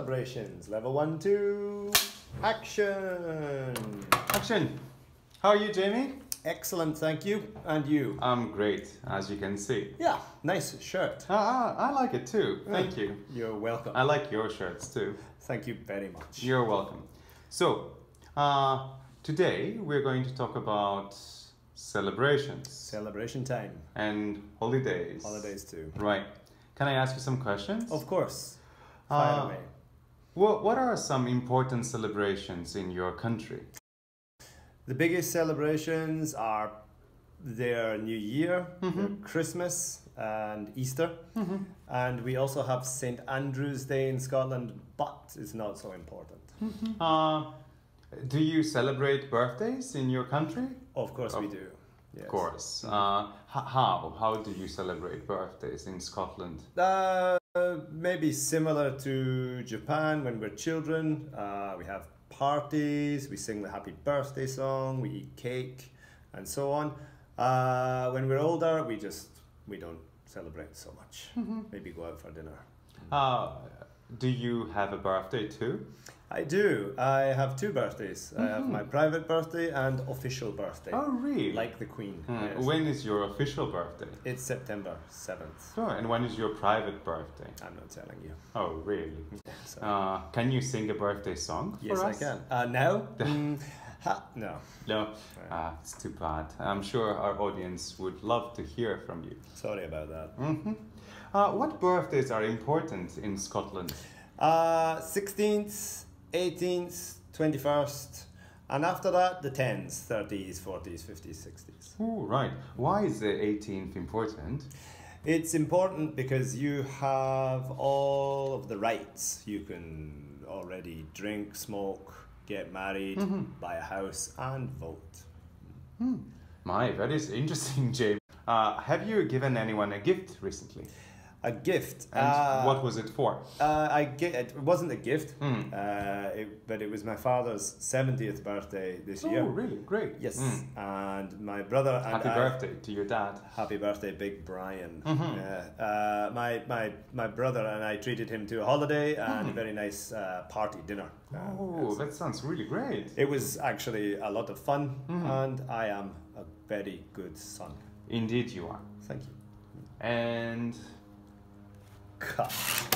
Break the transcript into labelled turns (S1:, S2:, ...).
S1: celebrations. Level one, two, action.
S2: Action! How are you, Jamie?
S1: Excellent, thank you. And you?
S2: I'm great, as you can see.
S1: Yeah, nice shirt.
S2: Ah, ah, I like it too. Thank you.
S1: You're welcome.
S2: I like your shirts too.
S1: Thank you very much.
S2: You're welcome. So, uh, today we're going to talk about celebrations
S1: Celebration time.
S2: and holidays.
S1: Holidays too.
S2: Right. Can I ask you some questions?
S1: Of course. Fire
S2: Uh,
S1: away.
S2: What, what are some important celebrations in your country?
S1: The biggest celebrations are their New Year, their Christmas, and Easter. And we also have St. Andrew's Day in Scotland, but it's not so important.
S2: Uh, do you celebrate birthdays in your country?
S1: Of course, we do. Yes.
S2: Of course. Uh, how? How do you celebrate birthdays in Scotland?
S1: Uh, maybe similar to Japan when we're children. Uh, we have parties, we sing the happy birthday song, we eat cake, and so on. Uh, when we're older, we just we don't celebrate so much. Maybe go out for dinner.
S2: Uh, do you have a birthday too?
S1: I do. I have two birthdays. I have my private birthday and official birthday,
S2: Oh, really?
S1: like the Queen.
S2: Hmm,
S1: yes.
S2: When is your official birthday?
S1: It's September seventh.
S2: Oh, and when is your private birthday?
S1: I'm not telling you.
S2: Oh, really?
S1: So.
S2: Uh, can you sing a birthday song
S1: yes, I can. Uh, now? Ha, no.
S2: No, uh, it's too bad. I'm sure our audience would love to hear from you.
S1: Sorry about that.
S2: hmm Uh, what birthdays are important in Scotland?
S1: Uh, 16th, 18th, 21st, and after that, the 10s, 30s, 40s, 50s, 60s.
S2: Oh, right. Why is the 18th important?
S1: It's important because you have all of the rights. You can already drink, smoke, get married, buy a house, and vote.
S2: My, that is interesting, James. Uh, have you given anyone a gift recently?
S1: A gift.
S2: And
S1: uh,
S2: what was it for?
S1: Uh, I get it wasn't a gift,
S2: Mm.
S1: uh, it, but it was my father's seventieth birthday this
S2: Oh,
S1: year.
S2: really? Great.
S1: Yes,
S2: Mm.
S1: and my brother and
S2: Happy
S1: I,
S2: birthday to your dad.
S1: Happy birthday, Big Brian. Yeah. Uh, my, my, my brother and I treated him to a holiday and a
S2: Mhm.
S1: very nice uh, party dinner.
S2: Oh, that sounds really great.
S1: It was actually a lot of fun,
S2: Mhm.
S1: and I am a very good son.
S2: Indeed, you are.
S1: Thank you.
S2: And
S1: Cut.